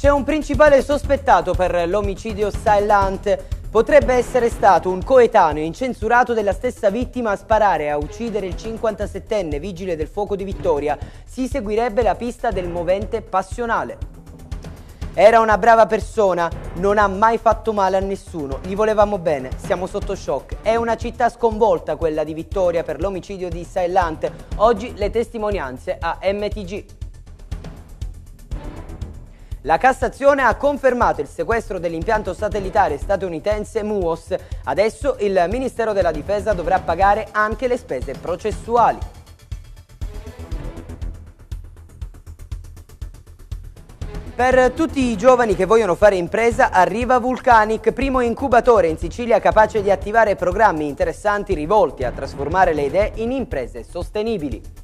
C'è un principale sospettato per l'omicidio Silent. Potrebbe essere stato un coetaneo incensurato della stessa vittima a sparare e a uccidere il 57enne vigile del fuoco di Vittoria. Si seguirebbe la pista del movente passionale. Era una brava persona, non ha mai fatto male a nessuno, gli volevamo bene, siamo sotto shock. È una città sconvolta quella di Vittoria per l'omicidio di Silent. Oggi le testimonianze a MTG. La Cassazione ha confermato il sequestro dell'impianto satellitare statunitense MUOS. Adesso il Ministero della Difesa dovrà pagare anche le spese processuali. Per tutti i giovani che vogliono fare impresa arriva Vulcanic, primo incubatore in Sicilia capace di attivare programmi interessanti rivolti a trasformare le idee in imprese sostenibili.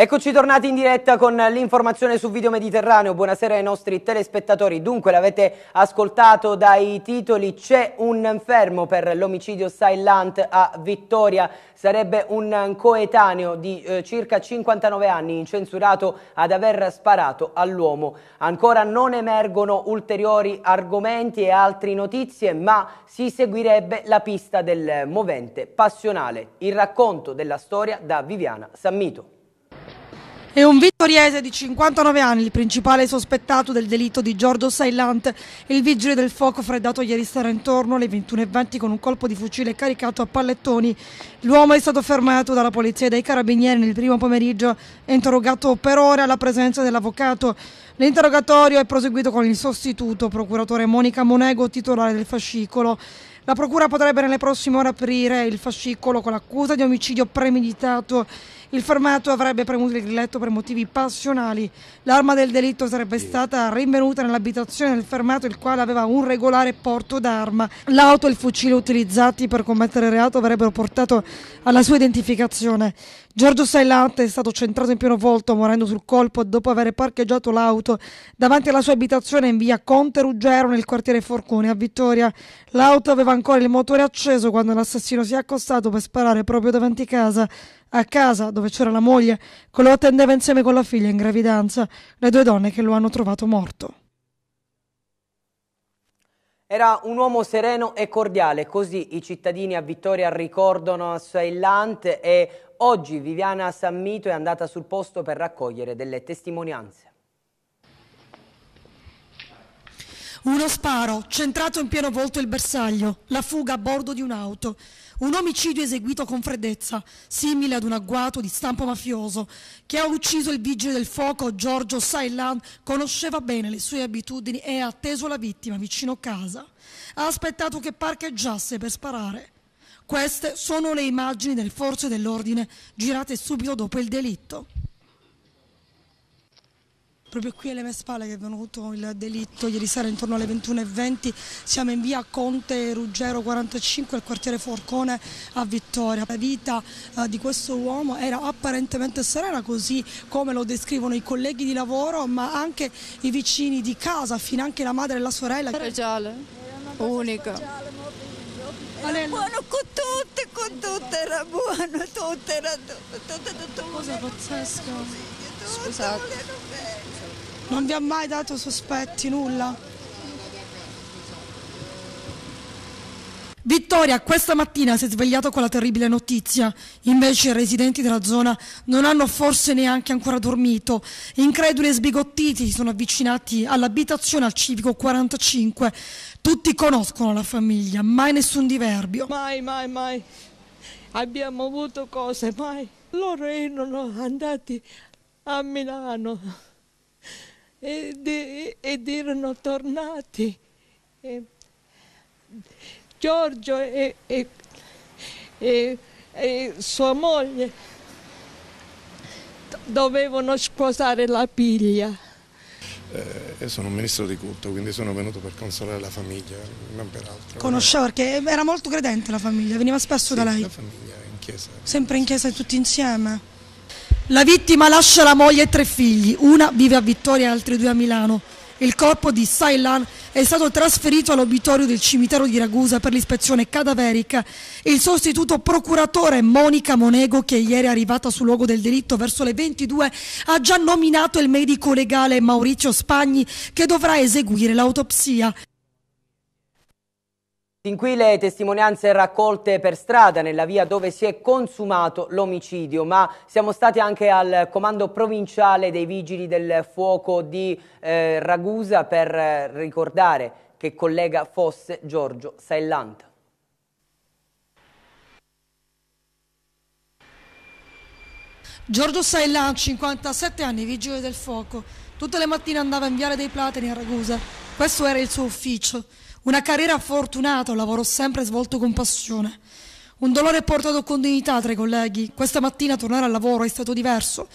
Eccoci tornati in diretta con l'informazione su Video Mediterraneo. Buonasera ai nostri telespettatori. Dunque, l'avete ascoltato dai titoli, c'è un fermo per l'omicidio Silent a Vittoria. Sarebbe un coetaneo di eh, circa 59 anni, incensurato ad aver sparato all'uomo. Ancora non emergono ulteriori argomenti e altre notizie, ma si seguirebbe la pista del movente passionale. Il racconto della storia da Viviana Sammito. È un vittoriese di 59 anni, il principale sospettato del delitto di Giorgio Sailant, il vigile del fuoco freddato ieri sera intorno alle 21.20 con un colpo di fucile caricato a pallettoni. L'uomo è stato fermato dalla polizia e dai carabinieri nel primo pomeriggio e interrogato per ore alla presenza dell'avvocato. L'interrogatorio è proseguito con il sostituto, procuratore Monica Monego, titolare del fascicolo. La procura potrebbe nelle prossime ore aprire il fascicolo con l'accusa di omicidio premeditato il fermato avrebbe premuto il grilletto per motivi passionali. L'arma del delitto sarebbe stata rinvenuta nell'abitazione del fermato, il quale aveva un regolare porto d'arma. L'auto e il fucile utilizzati per commettere il reato avrebbero portato alla sua identificazione. Giorgio Sailante è stato centrato in pieno volto morendo sul colpo dopo aver parcheggiato l'auto davanti alla sua abitazione in via Conte Ruggero nel quartiere Forcone a Vittoria. L'auto aveva ancora il motore acceso quando l'assassino si è accostato per sparare proprio davanti a casa a casa dove c'era la moglie, che lo attendeva insieme con la figlia in gravidanza, le due donne che lo hanno trovato morto. Era un uomo sereno e cordiale, così i cittadini a Vittoria ricordano Assailant e oggi Viviana Sammito è andata sul posto per raccogliere delle testimonianze. Uno sparo, centrato in pieno volto il bersaglio, la fuga a bordo di un'auto. Un omicidio eseguito con freddezza, simile ad un agguato di stampo mafioso. Che ha ucciso il vigile del fuoco, Giorgio Sailan, conosceva bene le sue abitudini e ha atteso la vittima vicino casa. Ha aspettato che parcheggiasse per sparare. Queste sono le immagini delle forze dell'ordine girate subito dopo il delitto proprio qui alle mie spalle che è venuto il delitto ieri sera intorno alle 21.20 siamo in via Conte Ruggero 45 al quartiere Forcone a Vittoria la vita eh, di questo uomo era apparentemente serena così come lo descrivono i colleghi di lavoro ma anche i vicini di casa fino anche la madre e la sorella speciale unica era buono con tutte, con tutte era buono, tutte era tutto, tutto, tutto. Cosa pazzesca. Scusate. Non vi ha mai dato sospetti, nulla? Vittoria questa mattina si è svegliata con la terribile notizia, invece i residenti della zona non hanno forse neanche ancora dormito. Increduli e sbigottiti si sono avvicinati all'abitazione al civico 45. Tutti conoscono la famiglia, mai nessun diverbio. Mai, mai, mai. Abbiamo avuto cose, mai. Loro erano andati a Milano ed, ed erano tornati. E Giorgio e, e, e, e sua moglie dovevano sposare la figlia. Eh, io sono un ministro di culto, quindi sono venuto per consolare la famiglia, non per altro. Conosceva perché era molto credente la famiglia, veniva spesso sì, da lei. La famiglia in chiesa. Sempre in chiesa tutti insieme. La vittima lascia la moglie e tre figli, una vive a Vittoria e altre due a Milano. Il corpo di Sailan è stato trasferito all'obitorio del cimitero di Ragusa per l'ispezione cadaverica. Il sostituto procuratore Monica Monego, che ieri è arrivata sul luogo del delitto verso le 22, ha già nominato il medico legale Maurizio Spagni che dovrà eseguire l'autopsia. Fin qui le testimonianze raccolte per strada nella via dove si è consumato l'omicidio, ma siamo stati anche al comando provinciale dei vigili del fuoco di eh, Ragusa per eh, ricordare che collega fosse Giorgio Saillant. Giorgio Saillant, 57 anni, vigile del fuoco. Tutte le mattine andava in Viale dei Platini a Ragusa. Questo era il suo ufficio. Una carriera fortunata, un lavoro sempre svolto con passione. Un dolore portato con dignità tra i colleghi. Questa mattina tornare al lavoro è stato diverso.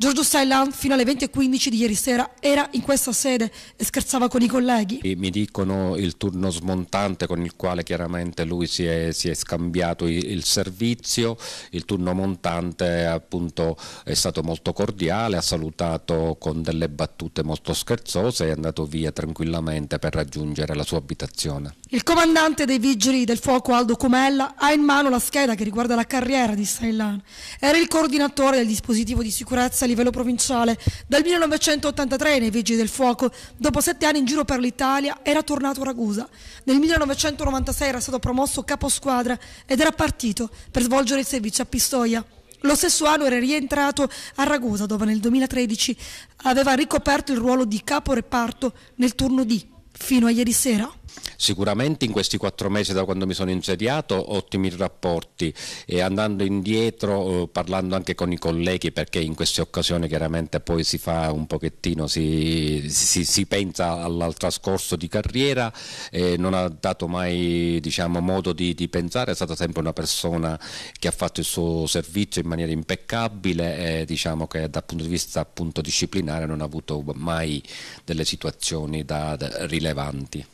Giorgio Styland fino alle 20.15 di ieri sera era in questa sede e scherzava con i colleghi. Mi dicono il turno smontante con il quale chiaramente lui si è, si è scambiato il, servizio, il turno montante appunto è stato molto cordiale, ha salutato con delle battute molto scherzose e è andato via tranquillamente per raggiungere la sua abitazione. Il comandante dei vigili del fuoco Aldo Comella ha in mano la scheda che riguarda la carriera di Styland. Era il coordinatore del dispositivo di sicurezza livello provinciale. Dal 1983 nei Vigili del Fuoco, dopo sette anni in giro per l'Italia, era tornato a Ragusa. Nel 1996 era stato promosso capo squadra ed era partito per svolgere il servizio a Pistoia. Lo stesso anno era rientrato a Ragusa, dove nel 2013 aveva ricoperto il ruolo di capo reparto nel turno D, fino a ieri sera. Sicuramente in questi quattro mesi da quando mi sono insediato ottimi rapporti e andando indietro eh, parlando anche con i colleghi perché in queste occasioni chiaramente poi si fa un pochettino, si, si, si pensa al trascorso di carriera e non ha dato mai diciamo, modo di, di, pensare, è stata sempre una persona che ha fatto il suo servizio in maniera impeccabile e diciamo che dal punto di vista appunto disciplinare non ha avuto mai delle situazioni da, da rilevanti.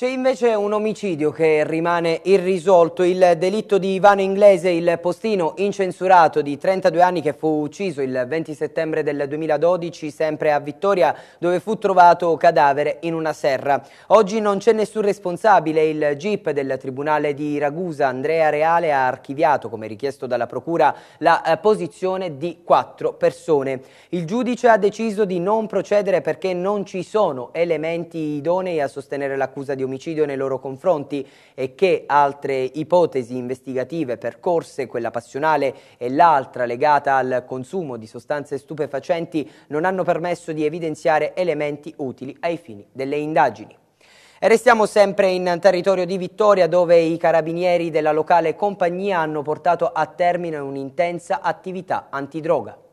C'è invece un omicidio che rimane irrisolto, il delitto di Ivano Inglese, il postino incensurato di 32 anni che fu ucciso il 20 settembre del 2012 sempre a Vittoria dove fu trovato cadavere in una serra. Oggi non c'è nessun responsabile, il GIP del Tribunale di Ragusa Andrea Reale ha archiviato come richiesto dalla Procura la eh, posizione di quattro persone. Il giudice ha deciso di non procedere perché non ci sono elementi idonei a sostenere l'accusa di omicidio omicidio nei loro confronti e che altre ipotesi investigative percorse, quella passionale e l'altra legata al consumo di sostanze stupefacenti, non hanno permesso di evidenziare elementi utili ai fini delle indagini. E restiamo sempre in territorio di Vittoria dove i carabinieri della locale compagnia hanno portato a termine un'intensa attività antidroga.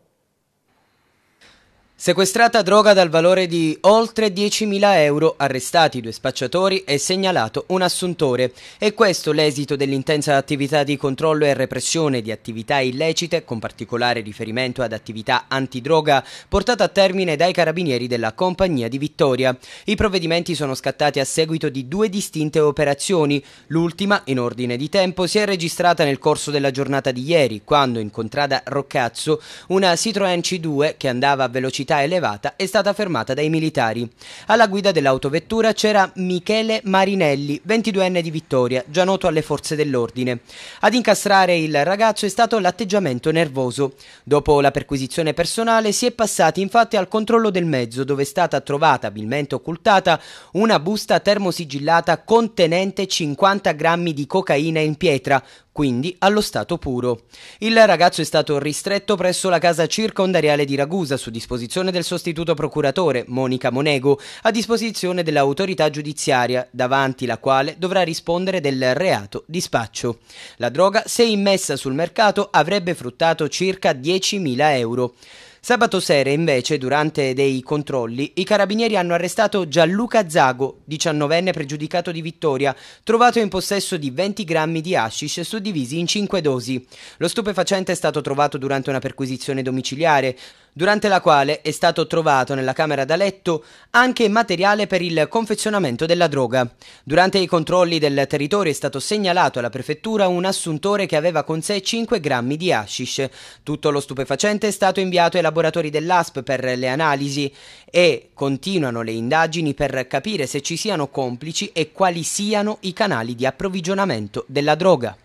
Sequestrata droga dal valore di oltre 10.000 euro, arrestati due spacciatori e segnalato un assuntore. E questo l'esito dell'intensa attività di controllo e repressione di attività illecite, con particolare riferimento ad attività antidroga, portata a termine dai carabinieri della Compagnia di Vittoria. I provvedimenti sono scattati a seguito di due distinte operazioni. L'ultima, in ordine di tempo, si è registrata nel corso della giornata di ieri, quando in contrada Roccazzo una Citroën C2 che andava a velocità velocità elevata è stata fermata dai militari. Alla guida dell'autovettura c'era Michele Marinelli, 22enne di Vittoria, già noto alle forze dell'ordine. Ad incastrare il ragazzo è stato l'atteggiamento nervoso. Dopo la perquisizione personale si è passati infatti al controllo del mezzo dove è stata trovata abilmente occultata una busta termosigillata contenente 50 grammi di cocaina in pietra, quindi allo stato puro. Il ragazzo è stato ristretto presso la casa circondariale di Ragusa su disposizione del sostituto procuratore Monica Monego, a disposizione dell'autorità giudiziaria, davanti la quale dovrà rispondere del reato di spaccio. La droga, se immessa sul mercato, avrebbe fruttato circa 10.000 euro. Sabato sera, invece, durante dei controlli, i carabinieri hanno arrestato Gianluca Zago, 19enne pregiudicato di Vittoria, trovato in possesso di 20 grammi di hashish suddivisi in 5 dosi. Lo stupefacente è stato trovato durante una perquisizione domiciliare. Durante la quale è stato trovato nella camera da letto anche materiale per il confezionamento della droga. Durante i controlli del territorio è stato segnalato alla prefettura un assuntore che aveva con sé 5 grammi di hashish. Tutto lo stupefacente è stato inviato ai laboratori dell'ASP per le analisi e continuano le indagini per capire se ci siano complici e quali siano i canali di approvvigionamento della droga.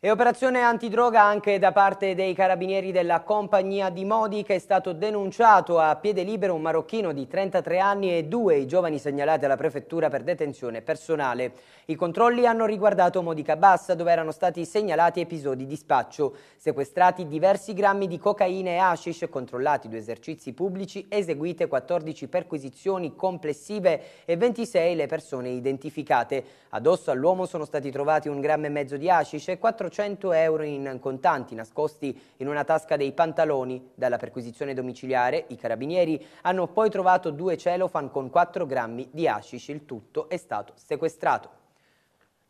E operazione antidroga anche da parte dei carabinieri della compagnia di Modi che è stato denunciato a piede libero un marocchino di 33 anni e due i giovani segnalati alla prefettura per detenzione personale. I controlli hanno riguardato Modica Bassa dove erano stati segnalati episodi di spaccio, sequestrati diversi grammi di cocaina e hashish, controllati due esercizi pubblici, eseguite 14 perquisizioni complessive e 26 le persone identificate. Addosso all'uomo sono stati trovati un grammo e mezzo di hashish e 4 400 euro in contanti nascosti in una tasca dei pantaloni. Dalla perquisizione domiciliare i carabinieri hanno poi trovato due celofan con 4 grammi di hashish. Il tutto è stato sequestrato.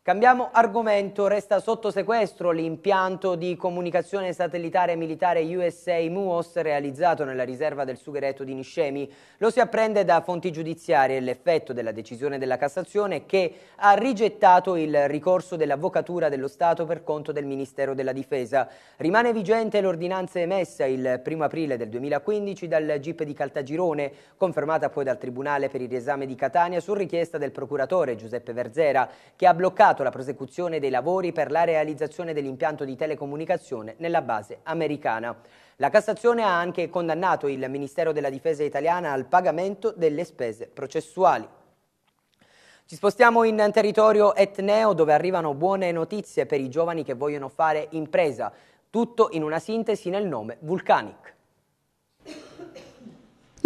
Cambiamo argomento, resta sotto sequestro l'impianto di comunicazione satellitare militare USA MUOS realizzato nella riserva del sugheretto di Niscemi. Lo si apprende da fonti giudiziarie l'effetto della decisione della Cassazione che ha rigettato il ricorso dell'Avvocatura dello Stato per conto del Ministero della Difesa. Rimane vigente l'ordinanza emessa il 1 aprile del 2015 dal GIP di Caltagirone, confermata poi dal Tribunale per il riesame di Catania su richiesta del procuratore Giuseppe Verzera, che ha bloccato la prosecuzione dei lavori per la realizzazione dell'impianto di telecomunicazione nella base americana. La Cassazione ha anche condannato il Ministero della Difesa italiana al pagamento delle spese processuali. Ci spostiamo in territorio etneo dove arrivano buone notizie per i giovani che vogliono fare impresa, tutto in una sintesi nel nome Vulcanic.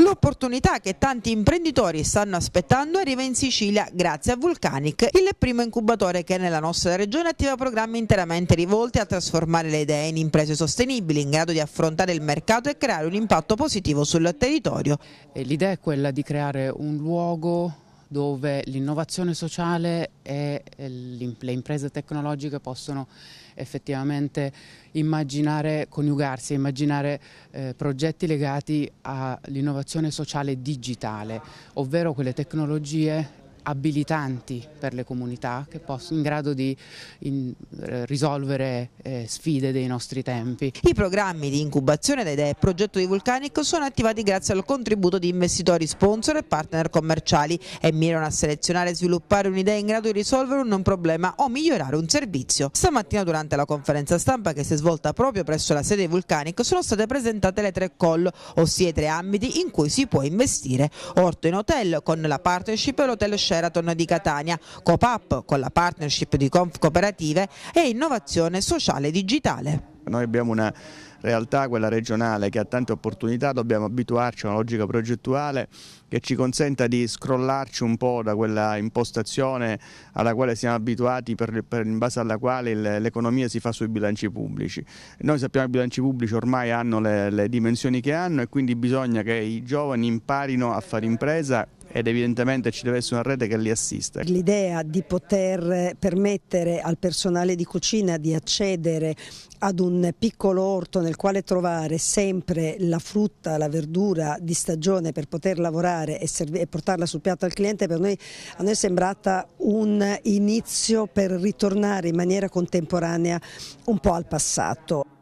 L'opportunità che tanti imprenditori stanno aspettando arriva in Sicilia grazie a Vulcanic, il primo incubatore che nella nostra regione attiva programmi interamente rivolti a trasformare le idee in imprese sostenibili, in grado di affrontare il mercato e creare un impatto positivo sul territorio. L'idea è quella di creare un luogo dove l'innovazione sociale e le imprese tecnologiche possono effettivamente immaginare, coniugarsi, immaginare eh, progetti legati all'innovazione sociale digitale, ovvero quelle tecnologie abilitanti per le comunità che in grado di in, eh, risolvere eh, sfide dei nostri tempi. I programmi di incubazione da idee e progetto di Vulcanic sono attivati grazie al contributo di investitori sponsor e partner commerciali e mirano a selezionare e sviluppare un'idea in grado di risolvere un problema o migliorare un servizio. Stamattina durante la conferenza stampa che si è svolta proprio presso la sede di Vulcanic sono state presentate le tre call, ossia i tre ambiti in cui si può investire. Orto in hotel con la partnership e l'hotel Shell Sheraton di Catania, Copap con la partnership di Conf Cooperative e Innovazione Sociale Digitale. Noi abbiamo una realtà, quella regionale, che ha tante opportunità, dobbiamo abituarci a una logica progettuale che ci consenta di scrollarci un po' da quella impostazione alla quale siamo abituati, per, per, in base alla quale l'economia si fa sui bilanci pubblici. Noi sappiamo che i bilanci pubblici ormai hanno le, le dimensioni che hanno e quindi bisogna che i giovani imparino a fare impresa ed evidentemente ci deve essere una rete che li assista. L'idea di poter permettere al personale di cucina di accedere ad un piccolo orto nel quale trovare sempre la frutta, la verdura di stagione per poter lavorare e, e portarla sul piatto al cliente per noi, a noi è sembrata un inizio per ritornare in maniera contemporanea un po' al passato.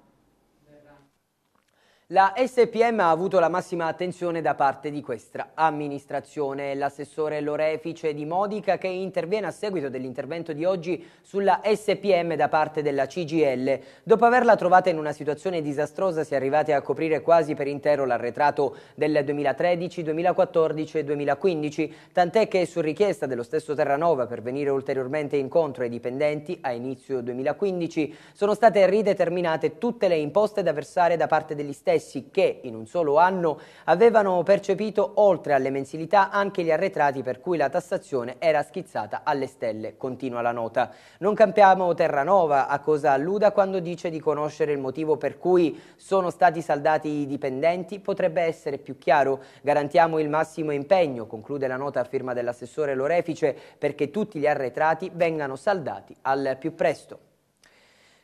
La SPM ha avuto la massima attenzione da parte di questa amministrazione. L'assessore Lorefice di Modica che interviene a seguito dell'intervento di oggi sulla SPM da parte della CGL. Dopo averla trovata in una situazione disastrosa si è arrivati a coprire quasi per intero l'arretrato del 2013, 2014 e 2015, tant'è che su richiesta dello stesso Terranova per venire ulteriormente incontro ai dipendenti a inizio 2015 sono state rideterminate tutte le imposte da versare da parte degli stessi stessi che in un solo anno avevano percepito oltre alle mensilità anche gli arretrati per cui la tassazione era schizzata alle stelle, continua la nota. Non campiamo Terranova a cosa alluda quando dice di conoscere il motivo per cui sono stati saldati i dipendenti, potrebbe essere più chiaro. Garantiamo il massimo impegno, conclude la nota a firma dell'assessore Lorefice, perché tutti gli arretrati vengano saldati al più presto.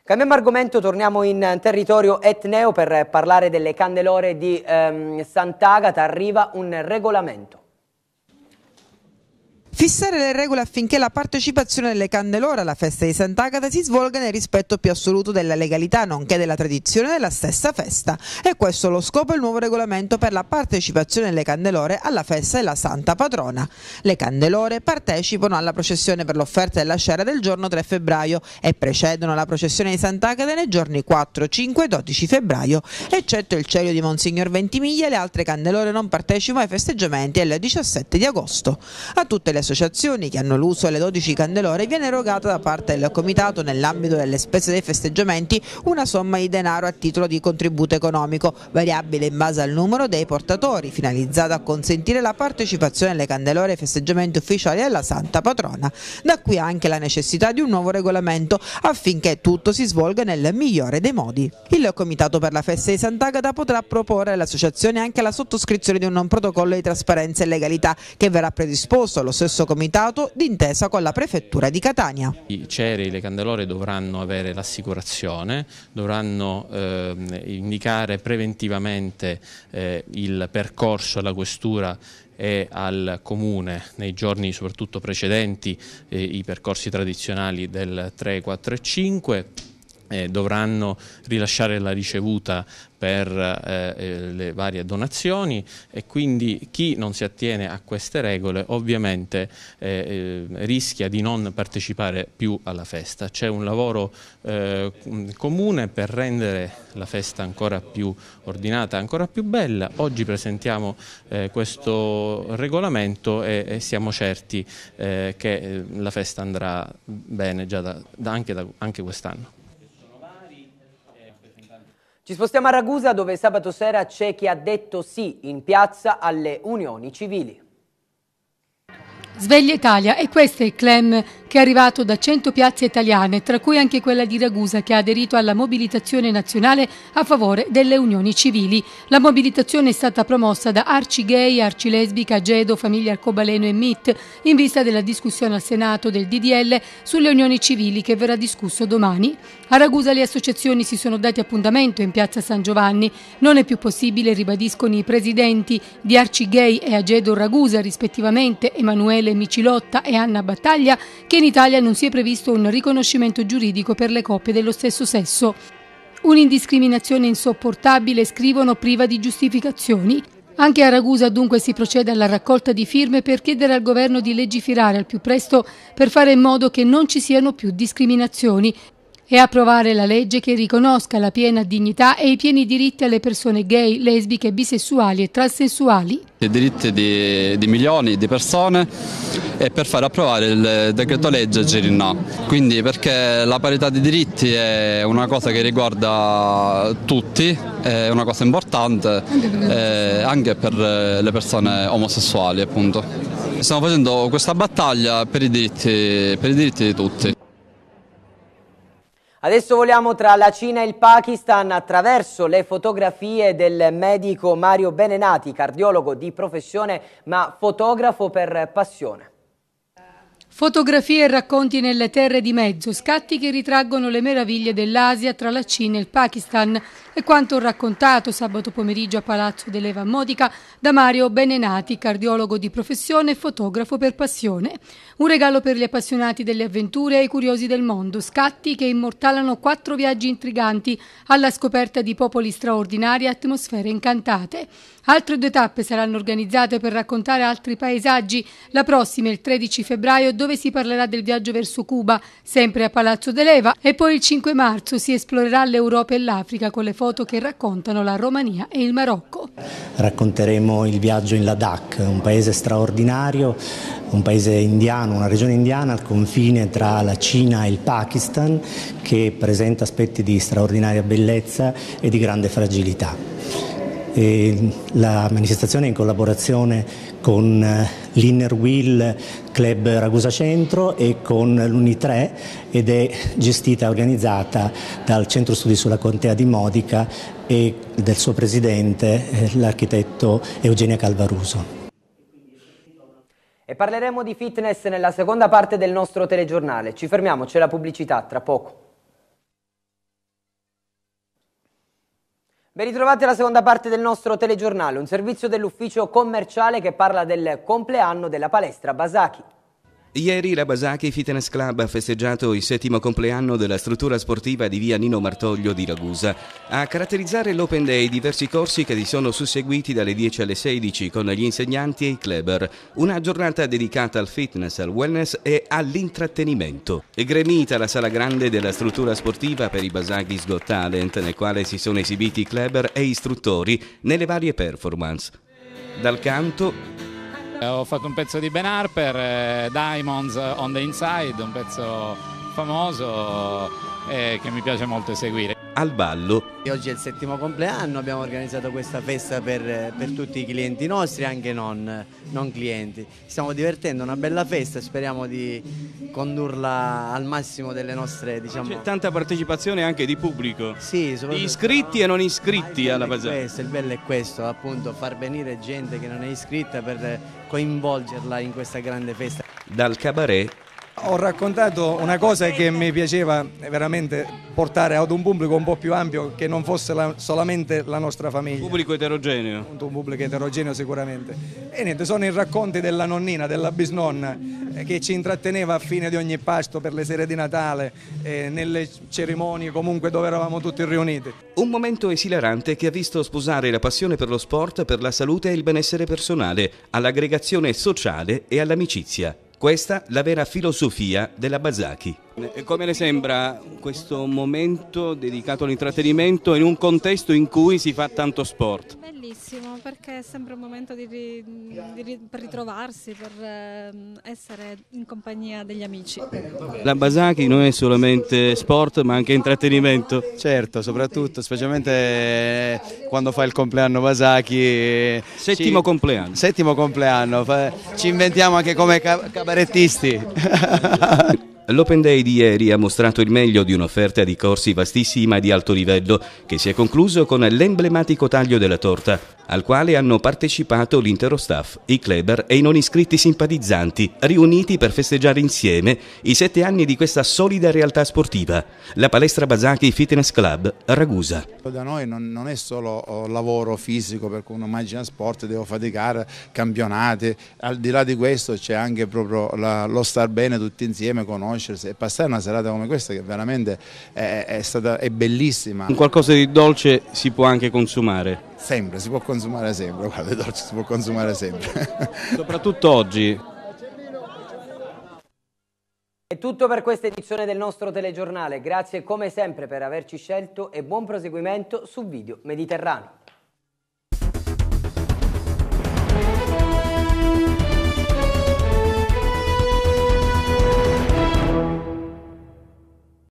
Cambiamo argomento, torniamo in territorio etneo per parlare delle candelore di ehm, Sant'Agata. Arriva un regolamento. Fissare le regole affinché la partecipazione delle Candelore alla festa di Sant'Agata si svolga nel rispetto più assoluto della legalità, nonché della tradizione della stessa festa. E questo lo scopo il nuovo regolamento per la partecipazione delle Candelore alla festa della Santa Patrona. Le Candelore partecipano alla processione per l'offerta della scera del giorno 3 febbraio e precedono la processione di Sant'Agata nei giorni 4, 5 e 12 febbraio. Eccetto il cielo di Monsignor Ventimiglia, le altre Candelore non partecipano ai festeggiamenti il 17 di agosto. A tutte le associazioni che hanno l'uso delle 12 candelore viene erogata da parte del comitato nell'ambito delle spese dei festeggiamenti una somma di denaro a titolo di contributo economico, variabile in base al numero dei portatori, finalizzata a consentire la partecipazione alle candelore ai festeggiamenti ufficiali della Santa Patrona. Da qui anche la necessità di un nuovo regolamento affinché tutto si svolga nel migliore dei modi. Il comitato per la festa di Sant'Agata potrà proporre all'associazione anche la sottoscrizione di un protocollo di trasparenza e legalità che verrà predisposto allo stesso comitato d'intesa con la prefettura di Catania. I ceri e le candelore dovranno avere l'assicurazione, dovranno eh, indicare preventivamente eh, il percorso alla questura e al comune nei giorni soprattutto precedenti eh, i percorsi tradizionali del 3, 4 e 5 eh, dovranno rilasciare la ricevuta per eh, eh, le varie donazioni e quindi chi non si attiene a queste regole ovviamente eh, eh rischia di non partecipare più alla festa. C'è un lavoro eh, comune per rendere la festa ancora più ordinata, ancora più bella. Oggi presentiamo questo regolamento e, e siamo certi che la festa andrà bene da, da anche, anche quest'anno. Ci spostiamo a Ragusa dove sabato sera c'è chi ha detto sì in piazza alle unioni civili. Sveglia Italia e questo è il clan che è arrivato da 100 piazze italiane, tra cui anche quella di Ragusa che ha aderito alla mobilitazione nazionale a favore delle unioni civili. La mobilitazione è stata promossa da Arci Gay, Arci Lesbica, Gedo, Famiglia Arcobaleno e MIT in vista della discussione al Senato del DDL sulle unioni civili che verrà discusso domani. A Ragusa le associazioni si sono dati appuntamento in piazza San Giovanni. Non è più possibile, ribadiscono i presidenti di Arci Gay e Agedo Ragusa rispettivamente Emanuele Micilotta e Anna Battaglia, che in Italia non si è previsto un riconoscimento giuridico per le coppie dello stesso sesso. Un'indiscriminazione insopportabile, scrivono, priva di giustificazioni. Anche a Ragusa dunque si procede alla raccolta di firme per chiedere al governo di legiferare al più presto per fare in modo che non ci siano più discriminazioni e approvare la legge che riconosca la piena dignità e i pieni diritti alle persone gay, lesbiche, bisessuali e transessuali. I diritti di, di milioni di persone e per far approvare il decreto legge Girinà. Quindi perché la parità di diritti è una cosa che riguarda tutti, è una cosa importante eh, anche per le persone omosessuali appunto. Stiamo facendo questa battaglia per i diritti, per i diritti di tutti. Adesso voliamo tra la Cina e il Pakistan attraverso le fotografie del medico Mario Benenati, cardiologo di professione ma fotografo per passione. Fotografie e racconti nelle terre di mezzo, scatti che ritraggono le meraviglie dell'Asia tra la Cina e il Pakistan e quanto raccontato sabato pomeriggio a Palazzo dell'Eva Modica da Mario Benenati, cardiologo di professione e fotografo per passione. Un regalo per gli appassionati delle avventure e i curiosi del mondo, scatti che immortalano quattro viaggi intriganti alla scoperta di popoli straordinari e atmosfere incantate. Altre due tappe saranno organizzate per raccontare altri paesaggi. La prossima, il 13 febbraio, dove si parlerà del viaggio verso Cuba, sempre a Palazzo dell'Eva, e poi il 5 marzo si esplorerà l'Europa e l'Africa con le foto che raccontano la Romania e il Marocco. Racconteremo il viaggio in Ladakh, un paese straordinario, un paese indiano, una regione indiana al confine tra la Cina e il Pakistan che presenta aspetti di straordinaria bellezza e di grande fragilità. E la manifestazione è in collaborazione con eh, l'Inner Wheel Club Ragusa Centro e con l'Uni3 ed è gestita e organizzata dal Centro Studi sulla Contea di Modica e del suo presidente, eh, l'architetto Eugenia Calvaruso. E parleremo di fitness nella seconda parte del nostro telegiornale. Ci fermiamo, c'è la pubblicità, tra poco. Ben ritrovati alla seconda parte del nostro telegiornale, un servizio dell'ufficio commerciale che parla del compleanno della palestra Basaki. Ieri la Basaki Fitness Club ha festeggiato il settimo compleanno della struttura sportiva di via Nino Martoglio di Ragusa. A caratterizzare l'Open Day diversi corsi che si sono susseguiti dalle 10 alle 16 con gli insegnanti e i clubber. Una giornata dedicata al fitness, al wellness e all'intrattenimento. È gremita la sala grande della struttura sportiva per i Basaki Got Talent, nel quale si sono esibiti clubber e istruttori nelle varie performance. Dal canto ho fatto un pezzo di Ben Harper, eh, Diamonds on the Inside, un pezzo famoso eh, che mi piace molto eseguire. Al ballo. Oggi è il settimo compleanno, abbiamo organizzato questa festa per, per tutti i clienti nostri, anche non, non, clienti. Stiamo divertendo, una bella festa, speriamo di condurla al massimo delle nostre... Diciamo... C'è tanta partecipazione anche di pubblico. Sì, soprattutto... Iscritti e non iscritti alla Bazar. il bello è questo, appunto, far venire gente che non è iscritta per coinvolgerla in questa grande festa. Dal cabaret ho raccontato una cosa che mi piaceva veramente portare ad un pubblico un po' più ampio che non fosse la, solamente la nostra famiglia. Un pubblico eterogeneo. Un pubblico eterogeneo sicuramente. E niente, sono i racconti della nonnina, della bisnonna eh, che ci intratteneva a fine di ogni pasto per le sere di Natale, eh, nelle cerimonie comunque dove eravamo tutti riuniti. Un momento esilarante che ha visto sposare la passione per lo sport, per la salute e il benessere personale, all'aggregazione sociale e all'amicizia. Questa la vera filosofia della Basaki. Come le sembra questo momento dedicato all'intrattenimento in un contesto in cui si fa tanto sport? Bellissimo perché è sempre un momento di, di, di, per ritrovarsi, per eh, essere in compagnia degli amici. La Basaki non è solamente sport ma anche intrattenimento? Certo, soprattutto, specialmente eh, quando fa il compleanno Basaki. Eh, settimo ci... compleanno. Settimo compleanno, ci inventiamo anche come cabarettisti. L'Open Day di ieri ha mostrato il meglio di un'offerta di corsi vastissima e di alto livello che si è concluso con l'emblematico taglio della torta, al quale hanno partecipato l'intero staff, i clubber e i non iscritti simpatizzanti, riuniti per festeggiare insieme i sette anni di questa solida realtà sportiva, la palestra Basaki Fitness Club Ragusa. Da noi non, non è solo oh, lavoro fisico per cui uno immagina sport, devo faticare, campionati, al di là di questo c'è anche proprio la, lo star bene tutti insieme, conoscere conoscersi e passare una serata come questa che veramente è, è, stata, è bellissima. Un qualcosa di dolce si può anche consumare? Sempre, si può consumare sempre, guarda, il dolce si può consumare sempre. Soprattutto oggi. È tutto per questa edizione del nostro telegiornale, grazie come sempre per averci scelto e buon proseguimento su Video Mediterraneo.